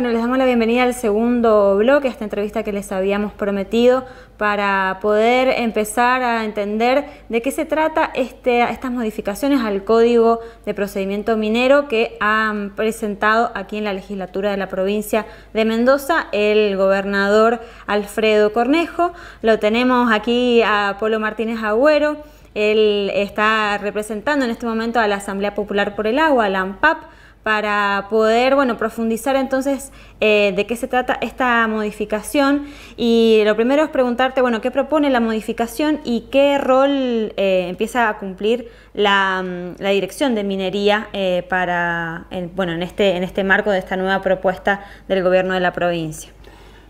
Bueno, les damos la bienvenida al segundo bloque, esta entrevista que les habíamos prometido para poder empezar a entender de qué se trata este, estas modificaciones al Código de Procedimiento Minero que han presentado aquí en la legislatura de la provincia de Mendoza el gobernador Alfredo Cornejo. Lo tenemos aquí a Polo Martínez Agüero. Él está representando en este momento a la Asamblea Popular por el Agua, la AMPAP para poder bueno, profundizar entonces eh, de qué se trata esta modificación. Y lo primero es preguntarte, bueno, ¿qué propone la modificación y qué rol eh, empieza a cumplir la, mm, Dirección de Minería eh, para, bueno, en, este, en este marco de esta nueva propuesta del gobierno de la provincia?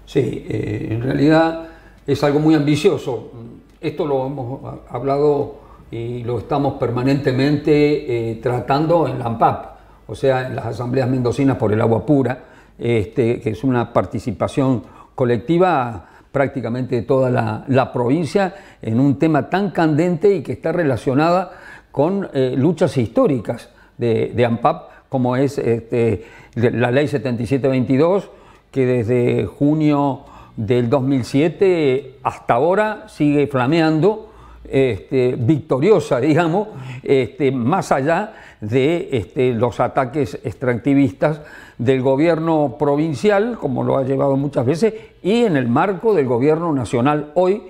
Sí, en realidad es algo muy ambicioso. Esto lo hemos hablado y lo estamos permanentemente tratando en la AMPAP o sea, en las asambleas mendocinas por el agua pura, este, que es una participación colectiva prácticamente de toda la, provincia en un tema tan candente y que está relacionada con eh, luchas históricas de, AMPAP, como es este, la ley 7722, que desde junio del 2007 hasta ahora sigue flameando, este, victoriosa, digamos, más allá de este, los ataques extractivistas del gobierno provincial, como lo ha llevado muchas veces, y en el marco del gobierno nacional hoy,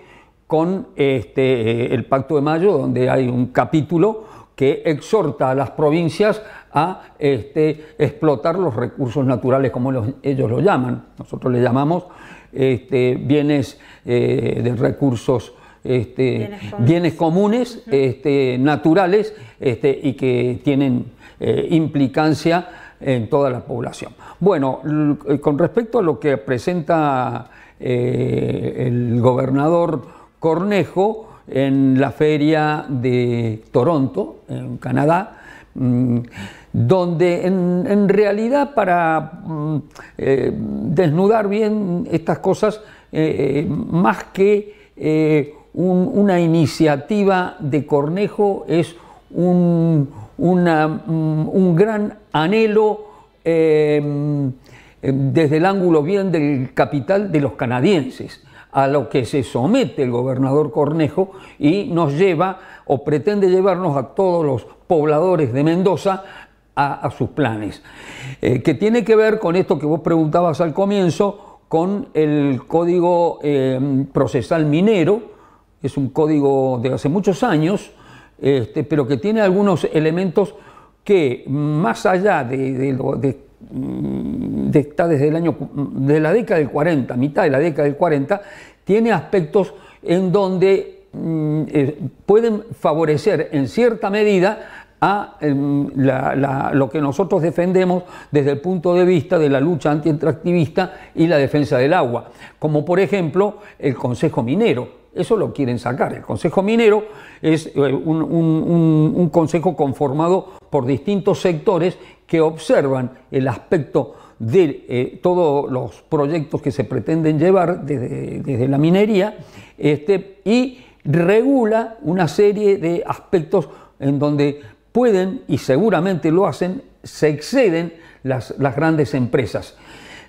con este, el Pacto de Mayo, donde hay un capítulo que exhorta a las provincias a este, explotar los recursos naturales, como ellos lo llaman. Nosotros le llamamos este, bienes eh, de recursos este, bienes comunes, este, naturales este, y que tienen eh, implicancia en toda la población. Bueno, con respecto a lo que presenta eh, el gobernador Cornejo en la feria de Toronto, en Canadá, mm, donde en, realidad para mm, eh, desnudar bien estas cosas, más que una iniciativa de Cornejo es un, mm, gran anhelo em, em, desde el ángulo bien del capital de los canadienses, a lo que se somete el gobernador Cornejo y nos lleva o pretende llevarnos a todos los pobladores de Mendoza a, sus planes, eh, que tiene que ver con esto que vos preguntabas al comienzo, con el código em, procesal minero, es un código de hace muchos años, este, pero que tiene algunos elementos que más allá de, de, mm, está desde el año de la década del 40, mitad de la década del 40, tiene aspectos en donde mm, eh, pueden favorecer en cierta medida a em, lo que nosotros defendemos desde el punto de vista de la lucha antiextractivista y la defensa del agua, como por ejemplo el Consejo Minero. Eso lo quieren sacar. El Consejo Minero es eh, un, consejo conformado por distintos sectores que observan el aspecto de eh, todos los proyectos que se pretenden llevar desde, la minería este, y regula una serie de aspectos en donde pueden, y seguramente lo hacen, se exceden las, grandes empresas.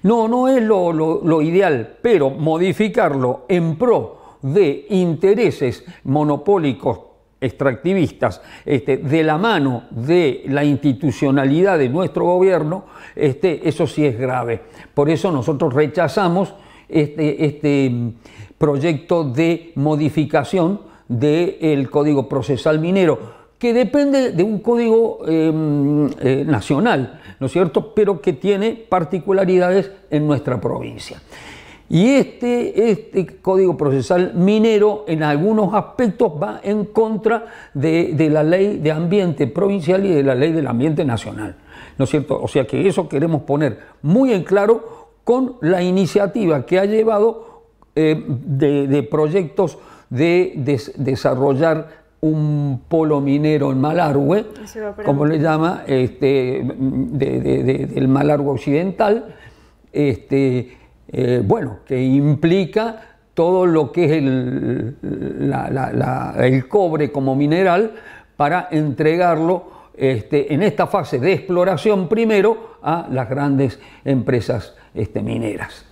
No, no es lo ideal, pero modificarlo en pro de intereses monopólicos extractivistas este, de la mano de la institucionalidad de nuestro gobierno, este, eso sí es grave. Por eso nosotros rechazamos este, este mm, proyecto de modificación del Código Procesal Minero, que depende de un código em, eh, nacional, ¿no es cierto?, pero que tiene particularidades en nuestra provincia. Y este, este código procesal minero en algunos aspectos va en contra de, la ley de ambiente provincial y de la ley del ambiente nacional. ¿No es cierto? O sea que eso queremos poner muy en claro con la iniciativa que ha llevado eh, de, proyectos de, desarrollar un polo minero en Malargüe, como le llama, este, del Malargüe Occidental, este, eh, bueno, que implica todo lo que es el, cobre como mineral para entregarlo este, en esta fase de exploración primero a las grandes empresas este, mineras.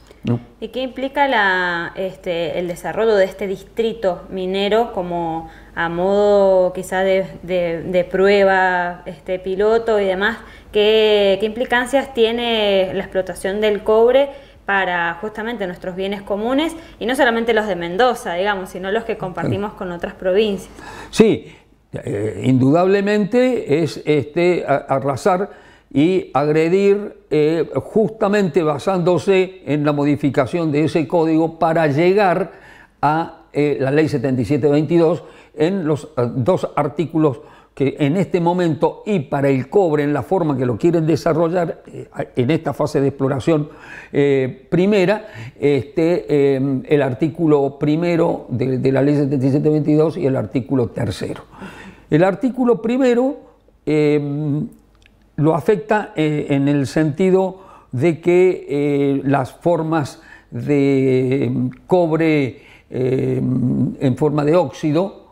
¿Y qué implica este, el desarrollo de este distrito minero como a modo quizá de, prueba, piloto y demás? ¿Qué, ¿Qué implicancias tiene la explotación del cobre para justamente nuestros bienes comunes y no solamente los de Mendoza, digamos, sino los que compartimos con otras provincias? Sí, eh, indudablemente es este, arrasar y agredir eh, justamente basándose en la modificación de ese código para llegar a eh, la ley 7722 en los dos artículos que en este momento y para el cobre en la forma que lo quieren desarrollar en esta fase de exploración primera, este, el artículo primero de, la ley 7722 y el artículo tercero. El artículo primero eh, lo afecta eh, en el sentido de que eh, las formas de cobre en forma de óxido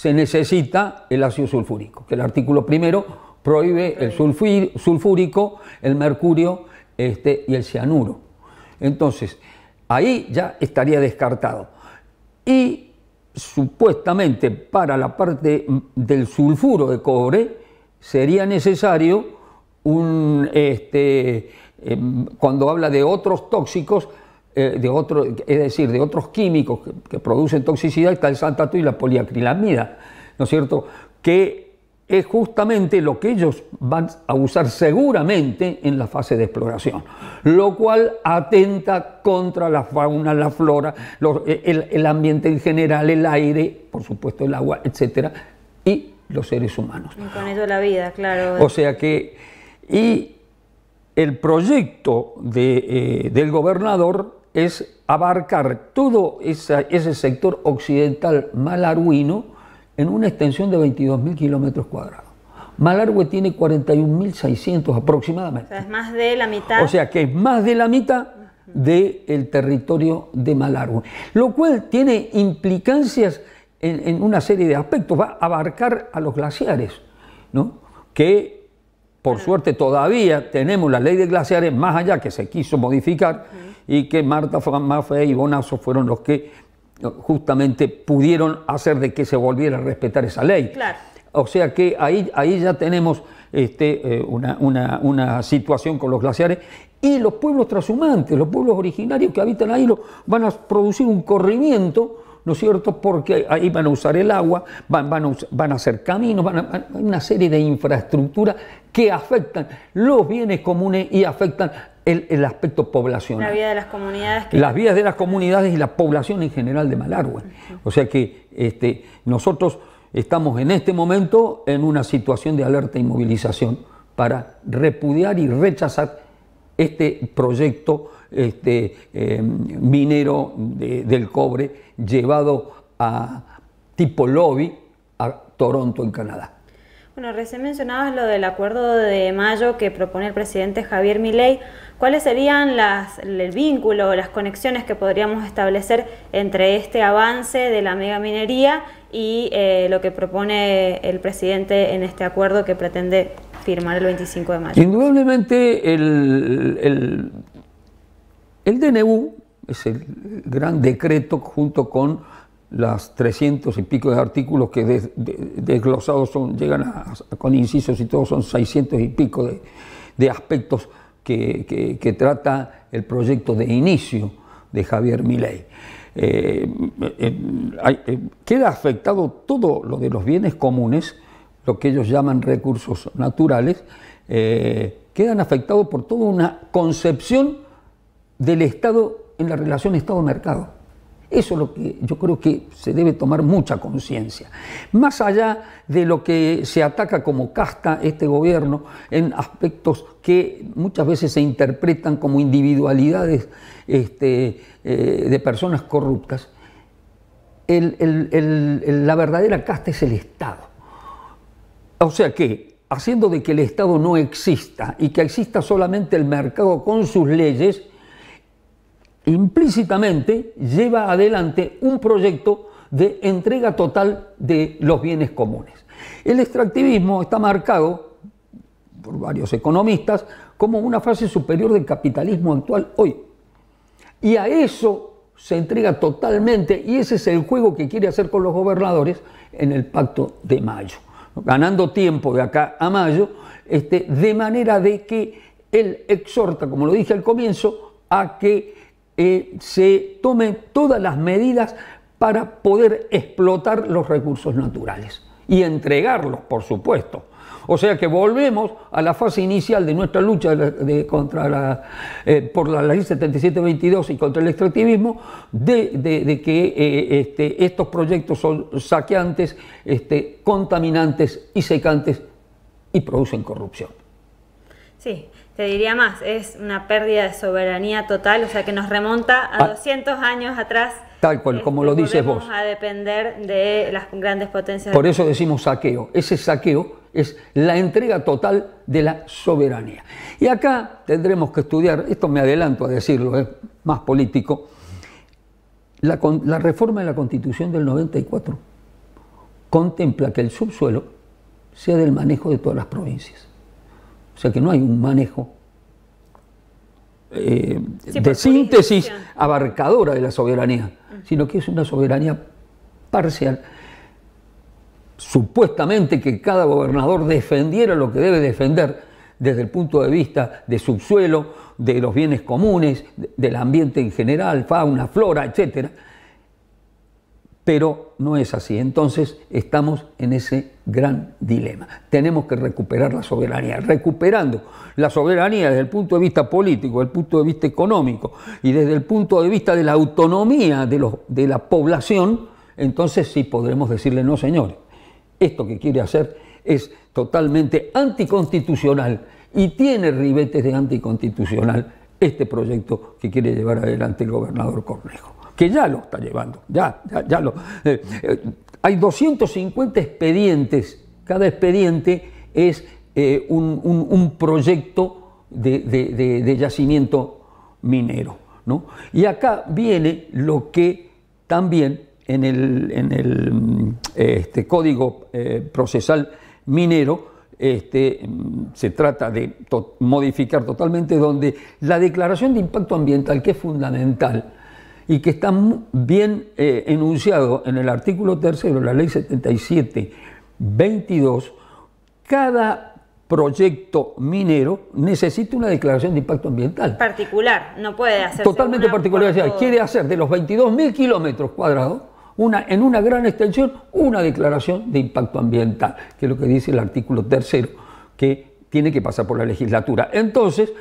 se necesita el ácido sulfúrico, que el artículo primero prohíbe el sulfúrico, el mercurio este, y el cianuro. Entonces, ahí ya estaría descartado. Y supuestamente para la parte del sulfuro de cobre sería necesario un, este, em, cuando habla de otros tóxicos, eh, de otro, es decir, de otros químicos que, producen toxicidad, está el santato y la poliacrilamida, ¿no es cierto? Que es justamente lo que ellos van a usar seguramente en la fase de exploración, lo cual atenta contra la fauna, la flora, el, ambiente en general, el aire, por supuesto el agua, etcétera, y los seres humanos. Y con ello la vida, claro. O sea que, y el proyecto eh, del gobernador es abarcar todo ese sector occidental malarguino, en una extensión de 22.000 kilómetros cuadrados. Malargüe tiene 41.600 aproximadamente. O sea, es más de la mitad. O sea, que es más de la mitad del territorio de Malargüe. Lo cual tiene implicancias en, una serie de aspectos. Va a abarcar a los glaciares, ¿no? que por suerte todavía tenemos la ley de glaciares más allá que se quiso modificar y que Marta Maffei y Bonazo fueron los que justamente pudieron hacer de que se volviera a respetar esa ley. O sea que ahí, ahí ya tenemos este, eh, una, situación con los glaciares y los pueblos transhumantes, los pueblos originarios que habitan ahí van a producir un corrimiento, ¿no es cierto? Porque ahí van a usar el agua, van, van, a, van a, hacer caminos, van a, una serie de infraestructura que afectan los bienes comunes y afectan el, aspecto poblacional. La vida de las comunidades. Las vidas de las comunidades y la población en general de Malargüe. O sea que este, nosotros estamos en este momento en una situación de alerta y movilización para repudiar y rechazar este proyecto este, em, minero del cobre llevado a tipo lobby a Toronto, en Canadá. Bueno, recién mencionabas lo del acuerdo de mayo que propone el presidente Javier Milei. ¿Cuáles serían las, el vínculo, las conexiones que podríamos establecer entre este avance de la megaminería y eh, lo que propone el presidente en este acuerdo que pretende firmar el 25 de mayo? Indudablemente el, el, el DNU es el gran decreto junto con las 300 y pico de artículos que desglosados son, llegan con incisos y todos son 600 y pico de, aspectos que, trata el proyecto de inicio de Javier Milei. Eh, eh, queda afectado todo lo de los bienes comunes, lo que ellos llaman recursos naturales, eh, quedan afectados por toda una concepción del Estado en la relación Estado-mercado. Eso es lo que yo creo que se debe tomar mucha conciencia. Más allá de lo que se ataca como casta este gobierno en aspectos que muchas veces se interpretan como individualidades este, eh, de personas corruptas, la verdadera casta es el Estado. O sea que, haciendo de que el Estado no exista y que exista solamente el mercado con sus leyes, implícitamente lleva adelante un proyecto de entrega total de los bienes comunes. El extractivismo está marcado por varios economistas, como una fase superior del capitalismo actual hoy. Y a eso se entrega totalmente, y ese es el juego que quiere hacer con los gobernadores en el pacto de mayo, ganando tiempo de acá a mayo, este, de manera de que él exhorta, como lo dije al comienzo, a que eh, se tomen todas las medidas para poder explotar los recursos naturales y entregarlos, por supuesto. O sea que volvemos a la fase inicial de nuestra lucha contra la, eh, por la ley 7722 y contra el extractivismo, de, que eh, este, estos proyectos son saqueantes, este, contaminantes y secantes y producen corrupción. Sí, te diría más, es una pérdida de soberanía total, o sea que nos remonta a 200 ah. años atrás. Tal cual, como lo dices vos. a depender de las grandes potencias. Por eso decimos saqueo. Ese saqueo es la entrega total de la soberanía. Y acá tendremos que estudiar, esto me adelanto a decirlo, es más político, la, la reforma de la Constitución del 94 contempla que el subsuelo sea del manejo de todas las provincias. O sea que no hay un manejo eh, de síntesis abarcadora de la soberanía, sino que es una soberanía parcial. Supuestamente que cada gobernador defendiera lo que debe defender desde el punto de vista de subsuelo, de los bienes comunes, del ambiente en general, fauna, flora, etc. Pero no es así. Entonces estamos en ese gran dilema. Tenemos que recuperar la soberanía. Recuperando la soberanía desde el punto de vista político, desde el punto de vista económico y desde el punto de vista de la autonomía de, la población, entonces sí podremos decirle no, señores esto que quiere hacer es totalmente anticonstitucional y tiene ribetes de anticonstitucional este proyecto que quiere llevar adelante el gobernador Cornejo, que ya lo está llevando, ya, ya, lo... Eh, eh, hay 250 expedientes, cada expediente es eh, un, proyecto de, yacimiento minero. ¿no? Y acá viene lo que también en el, este, Código Procesal Minero, este, se trata de modificar totalmente donde la declaración de impacto ambiental, que es fundamental y que está bien eh, enunciado en el artículo tercero de la ley 77, 22, cada proyecto minero necesita una declaración de impacto ambiental. Particular, no puede hacer. Totalmente particular. Quiere hacer de los 22.000 kilómetros cuadrados en una gran extensión una declaración de impacto ambiental, que es lo que dice el artículo tercero, que tiene que pasar por la legislatura. Entonces,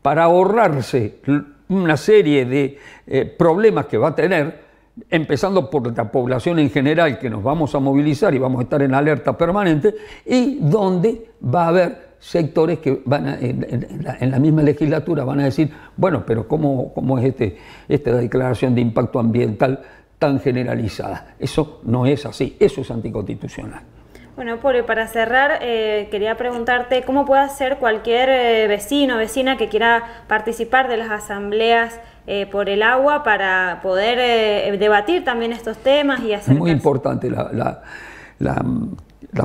para ahorrarse una serie de eh, problemas que va a tener, empezando por la población en general, que nos vamos a movilizar y vamos a estar en alerta permanente, y donde va a haber sectores que van a, en, la, misma legislatura van a decir, bueno, pero ¿cómo, cómo es este, esta declaración de impacto ambiental tan generalizada. Eso no es así, eso es anticonstitucional. Bueno, Polo, para cerrar, eh, quería preguntarte cómo puede hacer cualquier eh, vecino o vecina que quiera participar de las asambleas eh, por el agua para poder debatir también estos temas y hacer. Muy importante la,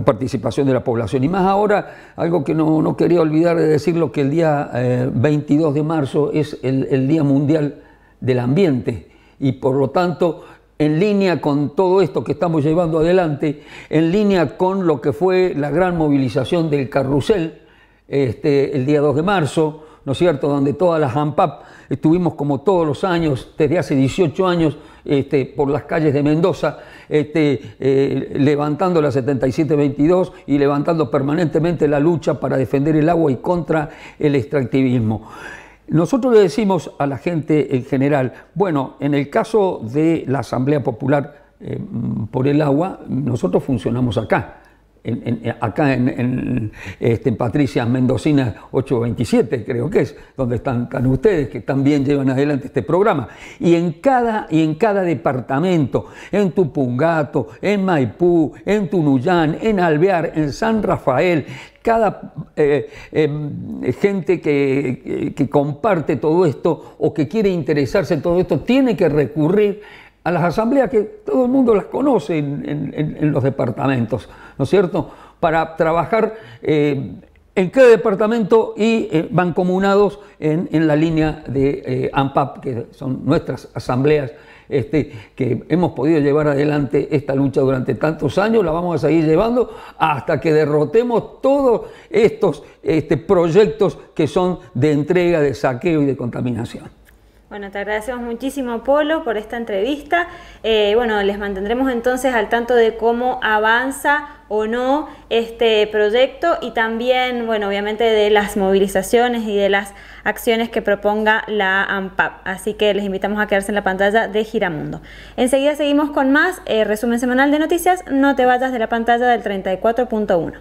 participación de la población. Y más ahora, algo que no, quería olvidar de decirlo, que el día 22 de marzo es el, el Día Mundial del Ambiente y por lo tanto en línea con todo esto que estamos llevando adelante, en línea con lo que fue la gran movilización del carrusel este, el día 2 de marzo, ¿no es cierto?, donde todas las AMPAP estuvimos como todos los años, desde hace 18 años, este, por las calles de Mendoza, este, eh, levantando la 7722 y levantando permanentemente la lucha para defender el agua y contra el extractivismo. Nosotros le decimos a la gente en general, bueno, en el caso de la Asamblea Popular eh, por el Agua, nosotros funcionamos acá acá en, este, Patricia Mendocina 827, creo que es, donde están, ustedes, que también llevan adelante este programa. Y en, cada, y en cada departamento, en Tupungato, en Maipú, en Tunuyán, en Alvear, en San Rafael, cada eh, em, gente que, que comparte todo esto o que quiere interesarse en todo esto tiene que recurrir a las asambleas que todo el mundo las conoce en, los departamentos, ¿no es cierto? Para trabajar eh, en cada departamento y eh, van comunados en, en, la línea de eh, ANPAP, que son nuestras asambleas este, que hemos podido llevar adelante esta lucha durante tantos años, la vamos a seguir llevando hasta que derrotemos todos estos este, proyectos que son de entrega, de saqueo y de contaminación. Bueno, te agradecemos muchísimo, Polo, por esta entrevista. Eh, bueno, les mantendremos entonces al tanto de cómo avanza o no este proyecto y también, bueno, obviamente de las movilizaciones y de las acciones que proponga la AMPAP. Así que les invitamos a quedarse en la pantalla de Giramundo. Enseguida seguimos con más eh, resumen semanal de noticias. No te vayas de la pantalla del 34.1.